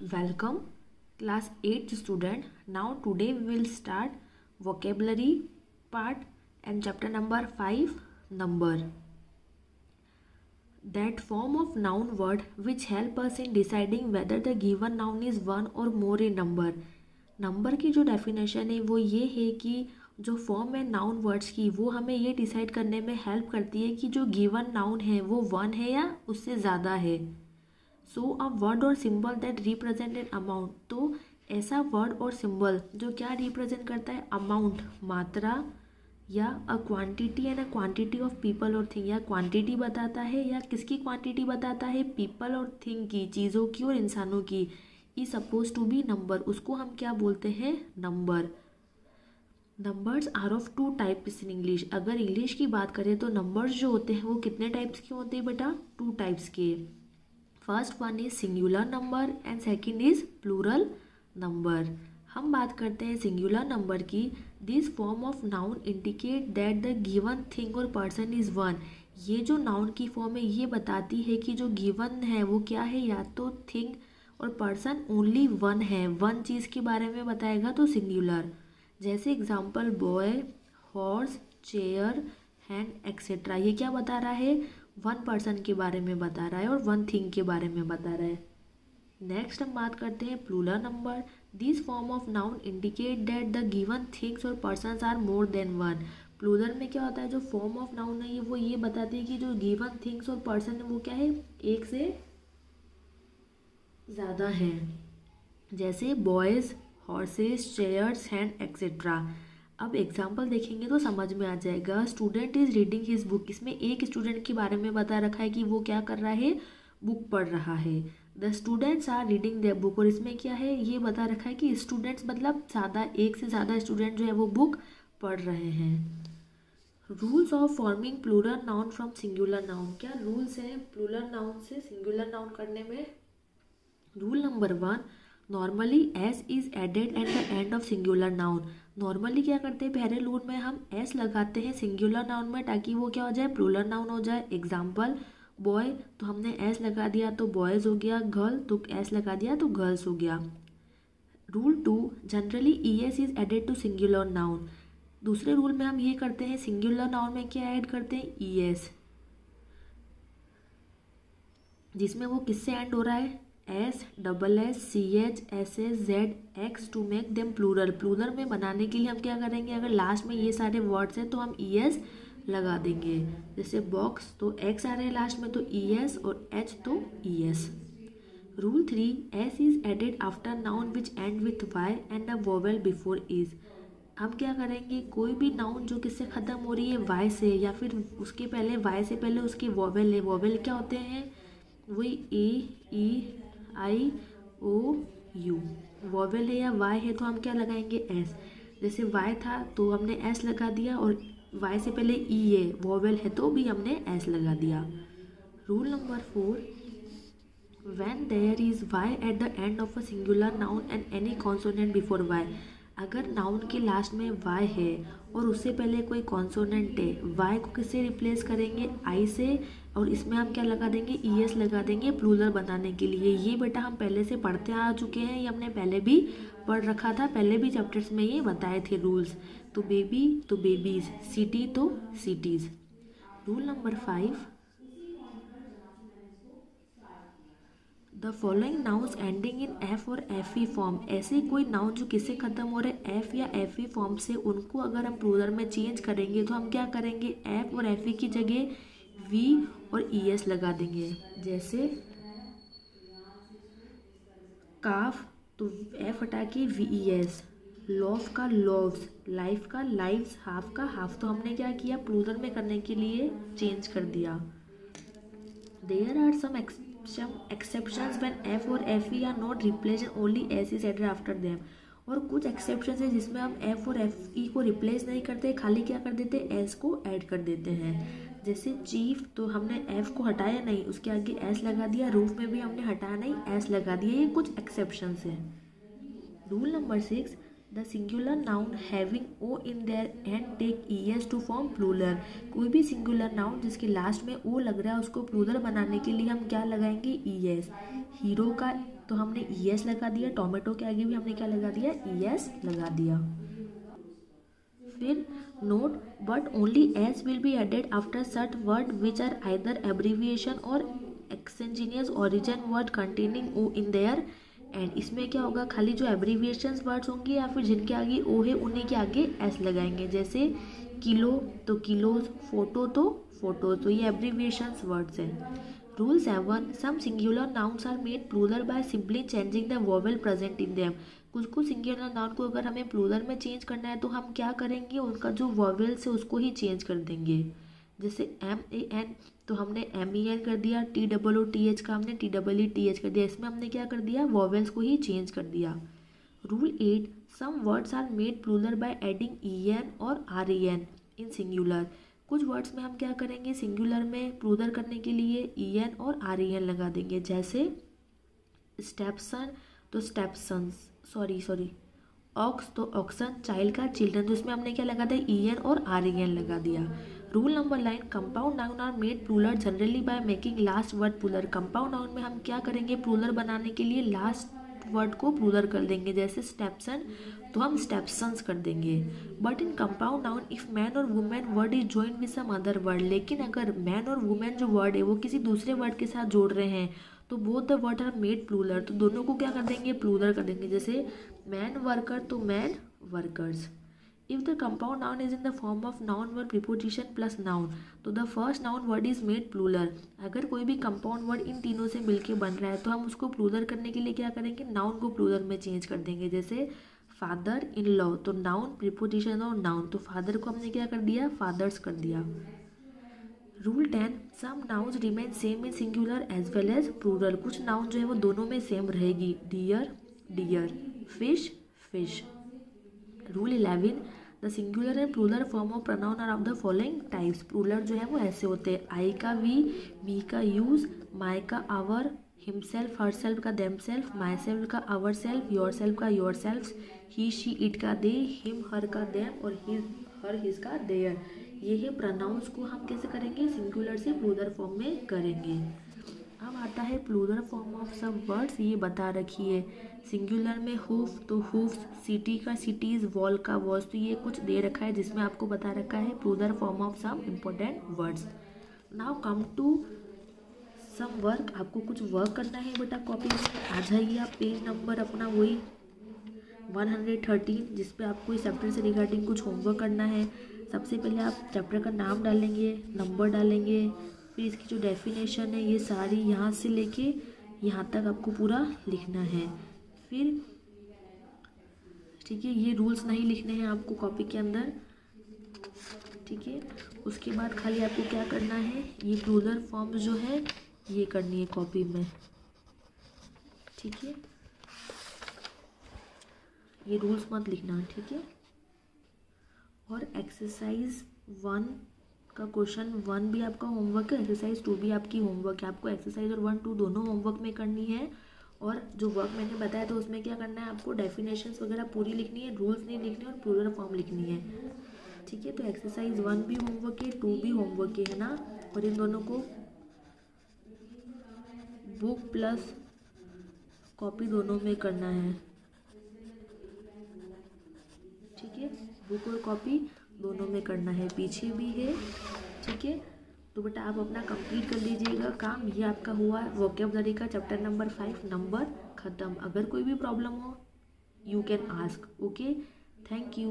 Welcome class eight student now today we will start vocabulary part and chapter number five number that form of noun word which help us in deciding whether the given noun is one or more in number number की जो definition है, वो ये है कि जो form है noun words की, वो हमें ये डिसाइड करने में हेल्प करती है कि जो गिवन नाउन है, वो वन है या उससे ज़्यादा है। So a word or symbol that represent an amount तो ऐसा वर्ड और सिंबल जो क्या रिप्रेजेंट करता है? अमाउंट मात्रा या a quantity and a quantity of people or thing या क्वांटिटी बताता है या किसकी क्वांटिटी बताता है? पीपल और थिंग की, चीज़ों की और इंसानों की. ई सपोज़ टू बी नंबर उसको हम क्या बोलते हैं? Number numbers are of two types in English अगर इंग्लिश की बात करें तो नंबर्स जो होते हैं वो कितने टाइप्स के होते हैं बेटा? टू टाइप्स के. First one is singular number and second is plural number हम बात करते हैं सिंगुलर नंबर की। This form of noun indicate that the given thing or person is one ये जो नाउन की फॉर्म है, ये बताती है कि जो गिवन है, वो क्या है? या तो thing or person only one है। वन चीज़ के बारे में बताएगा तो सिंगुलर जैसे example boy horse chair hand etcetera ये क्या बता रहा है? वन पर्सन के बारे में बता रहा है और वन थिंग के बारे में बता रहा है। नेक्स्ट हम बात करते हैं plural number this form of noun indicate that the given things or person are more than one plural में क्या होता है? जो फॉर्म ऑफ़ नाउन है, ये वो ये बताती है कि जो गिवन थिंग्स और पर्सन है, वो क्या है? एक से ज़्यादा है। जैसे boys horses chairs hand etcetera अब एग्ज़ाम्पल देखेंगे तो समझ में आ जाएगा। Student is reading his book इसमें एक स्टूडेंट के बारे में बता रखा है कि वो क्या कर रहा है? बुक पढ़ रहा है। The students are reading the book और इसमें क्या है? ये बता रखा है कि स्टूडेंट्स मतलब ज़्यादा, एक से ज़्यादा स्टूडेंट जो है वो बुक पढ़ रहे हैं। Rules of forming plural noun from singular noun क्या रूल्स हैं प्लूरल नाउन से सिंगुलर नाउन करने में? Rule number one normally S is added at the end of singular noun normally क्या करते हैं? पहले रूल में हम एस लगाते हैं सिंगुलर नाउन में ताकि वो क्या हो जाए? प्लूरल नाउन हो जाए। एग्ज़ाम्पल बॉय तो हमने एस लगा दिया तो बॉयज़ हो गया। गर्ल तो एस लगा दिया तो गर्ल्स हो गया। Rule two generally E S is added to singular noun दूसरे रूल में हम ये करते हैं सिंगुलर नाउन में क्या ऐड करते हैं? ई एस जिसमें वो किससे एंड हो रहा है? S double S C H S S Z X to make them plural plural में बनाने के लिए हम क्या करेंगे? अगर लास्ट में ये सारे वर्ड्स हैं तो हम ई एस लगा देंगे। जैसे बॉक्स तो एक्स आ रहे हैं लास्ट में तो ई एस और एच तो E S rule three S is added after noun which end with Y and a vowel before is हम क्या करेंगे? कोई भी नाउन जो किससे ख़त्म हो रही है वाई से, या फिर उसके पहले वाई से पहले उसके वोवेल है। वोवेल क्या होते हैं? वही A E I O U vowel है या वाई है तो हम क्या लगाएँगे? एस जैसे वाई था तो हमने एस लगा दिया और वाई से पहले ई है। वॉवेल है तो भी हमने एस लगा दिया। Rule number four when there is Y at the end of a singular noun and any consonant before Y अगर नाउन के लास्ट में वाई है और उससे पहले कोई कॉन्सोनेंट है वाई को किससे रिप्लेस करेंगे? आई से। और इसमें हम क्या लगा देंगे? ई एस लगा देंगे प्लूलर बनाने के लिए। ये बेटा हम पहले से पढ़ते आ चुके हैं। ये हमने पहले भी पढ़ रखा था। पहले भी चैप्टर्स में ये बताए थे रूल्स तो बेबी तो बेबीज सिटी तो cities rule number five the following nouns ending in F or F E form ऐसे कोई नाउन जो किससे ख़त्म हो रहे एफ़ या एफ़ ई फॉर्म से उनको अगर हम प्लूरल में चेंज करेंगे तो हम क्या करेंगे? एफ़ और एफ़ ई की जगह वी और ई एस लगा देंगे। जैसे काफ तो एफ़ हटा के वी ई एस लॉफ का लॉव्स लाइफ का लाइव्स हाफ़ का हाफ़ तो हमने क्या किया? प्लूरल में करने के लिए चेंज कर दिया। There are some exceptions when F or F E are not replace only S is added after them और कुछ एक्सेप्शन है जिसमें हम एफ़ और एफ़ ई को रिप्लेस नहीं करते, खाली क्या कर देते एस को ऐड कर देते हैं। जैसे चीफ तो हमने एफ़ को हटाया नहीं, उसके आगे एस लगा दिया रूफ में भी हमने हटाया नहीं एस लगा दिया। ये कुछ एक्सेप्शन है। Rule number six the singular noun having O in their end take E S to form plural कोई भी सिंगुलर नाउन जिसके लास्ट में ओ लग रहा है, उसको प्लूलर बनाने के लिए हम क्या लगाएँगे? ई एस हीरो का तो हमने ई एस लगा दिया टोमेटो के आगे भी हमने क्या लगा दिया? ई एस लगा दिया। फिर note but only S will be added after short word which are either abbreviation or exogenous origin word containing O in their end इसमें क्या होगा? खाली जो एब्रीविएशन वर्ड्स होंगे या फिर जिनके आगे ओ है, उन्हीं के आगे एस लगाएँगे। जैसे किलो तो किलोज, फ़ोटो तो फ़ोटो तो ये एब्रीविएशन वर्ड्स हैं। Rule seven some singular nouns are made plural by simply changing the vowel present in them कुछ कुछ सिंगुलर नाउन को अगर हमें प्लूरल में चेंज करना है तो हम क्या करेंगे? उनका जो वोवल्स है, उसको ही चेंज कर देंगे। जैसे एम ए एन तो हमने एम ई एन कर दिया T double O T H का हमने T double E T H कर दिया। इसमें हमने क्या कर दिया? वॉवेल्स को ही चेंज कर दिया। Rule eight some words are made plural by adding E N or R E N in singular कुछ वर्ड्स में हम क्या करेंगे? सिंगुलर में प्लूलर करने के लिए ई एन और आर ई एन लगा देंगे। जैसे स्टेपसन तो स्टेपसन्स सॉरी सॉरी ऑक्स तो ऑक्सन चाइल्ड का चिल्ड्रन तो इसमें हमने क्या लगा दिया? ई एन और आर ई एन लगा दिया। Rule number nine compound noun are made plural generally by making last word plural compound noun में हम क्या करेंगे? प्लूलर बनाने के लिए लास्ट वर्ड को प्लूलर कर देंगे, जैसे स्टेप्सन तो हम स्टेप्सन्स कर देंगे। But in compound noun if man or women word is join with some other word लेकिन अगर मैन और वुमेन जो वर्ड है, वो किसी दूसरे वर्ड के साथ जोड़ रहे हैं तो both the word are made plural तो दोनों को क्या कर देंगे? प्लूलर कर देंगे, जैसे मैन वर्कर तो man workers if the compound noun is in the form of noun verb preposition plus noun तो the first noun word is made plural. अगर कोई भी compound word इन तीनों से मिलके बन रहा है तो हम उसको plural करने के लिए क्या करेंगे? Noun को plural में change कर देंगे, जैसे फादर इन लॉ तो नाउन प्रिपोजिशन और नाउन तो फादर को हमने क्या कर दिया? फादर्स कर दिया. Rule ten some nouns remain same in singular as well as plural कुछ नाउन जो है वो दोनों में सेम रहेगी. Deer deer fish fish rule eleven the singular and plural form of pronoun are of the following types plural जो है वो ऐसे होते हैं. आई का वी मी का यूज़ माई का आवर हिमसेल्फ हर सेल्फ का देम सेल्फ माई सेल्फ का आवर सेल्फ योर सेल्फ का yourself he she it का दे हिम हर का देम और हिज हर हिज का देयर ये है प्रनाउंस को हम कैसे करेंगे? सिंगुलर से प्लूलर फॉर्म में करेंगे. अब आता है plural form of some words ये बता रखिए सिंगुलर में हुफ तो हुफ्स सिटी का सिटीज़ वॉल का वॉल्स तो ये कुछ दे रखा है जिसमें आपको बता रखा है plural form of some important words now come to some work आपको कुछ वर्क करना है बेटा कॉपी आ जाइए आप पेज नंबर अपना वही वन हंड्रेड थर्टीन जिसपे आपको इस चैप्टर से रिगार्डिंग कुछ होमवर्क करना है। सबसे पहले आप चैप्टर का नाम डालेंगे नंबर डालेंगे, फिर इसकी जो डेफिनेशन है, ये सारी यहाँ से लेके यहाँ तक आपको पूरा लिखना है। फिर ठीक है, ये रूल्स नहीं लिखने हैं आपको कॉपी के अंदर। ठीक है, उसके बाद खाली आपको क्या करना है, ये प्लूरल फॉर्म जो है, ये करनी है कॉपी में। ठीक है, ये रूल्स मत लिखना, ठीक है। और एक्सरसाइज वन का क्वेश्चन वन भी आपका होमवर्क है एक्सरसाइज टू भी आपकी होमवर्क है। आपको एक्सरसाइज और वन टू दोनों होमवर्क में करनी है। और जो वर्क मैंने बताया तो उसमें क्या करना है, आपको डेफिनेशंस वगैरह पूरी लिखनी है रूल्स नहीं लिखने और प्लूरल फॉर्म लिखनी है। ठीक है तो एक्सरसाइज वन भी होमवर्क है टू भी होमवर्क है ना? और इन दोनों को बुक प्लस कॉपी दोनों में करना है। ठीक है बुक और कॉपी दोनों में करना है, पीछे भी है। ठीक है तो बेटा आप अपना कंप्लीट कर लीजिएगा। काम ये आपका हुआ वोकेबलरी का चैप्टर नंबर फाइव नंबर ख़त्म। अगर कोई भी प्रॉब्लम हो you can ask okay thank you